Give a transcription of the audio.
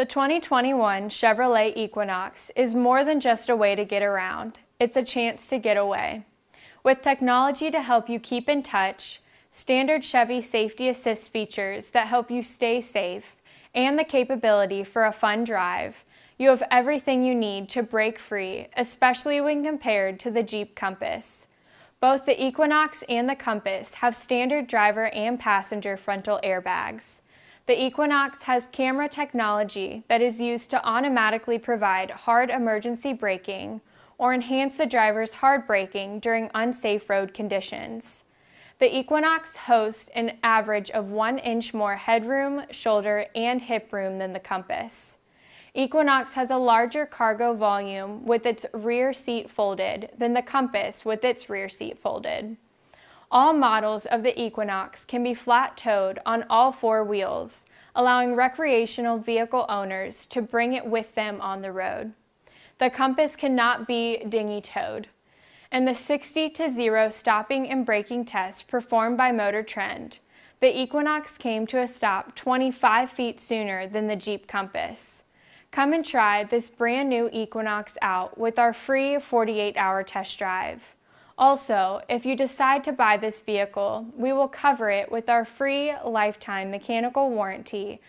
The 2021 Chevrolet Equinox is more than just a way to get around, it's a chance to get away. With technology to help you keep in touch, standard Chevy safety assist features that help you stay safe, and the capability for a fun drive, you have everything you need to break free, especially when compared to the Jeep Compass. Both the Equinox and the Compass have standard driver and passenger frontal airbags. The Equinox has camera technology that is used to automatically provide hard emergency braking or enhance the driver's hard braking during unsafe road conditions. The Equinox hosts an average of one inch more headroom, shoulder, and hip room than the Compass. Equinox has a larger cargo volume with its rear seat folded than the Compass with its rear seat folded. All models of the Equinox can be flat towed on all four wheels, allowing recreational vehicle owners to bring it with them on the road. The Compass cannot be dinghy towed. In the 60 to 0 stopping and braking test performed by Motor Trend, the Equinox came to a stop 25 feet sooner than the Jeep Compass. Come and try this brand new Equinox out with our free 48 hour test drive. Also, if you decide to buy this vehicle, we will cover it with our free lifetime mechanical warranty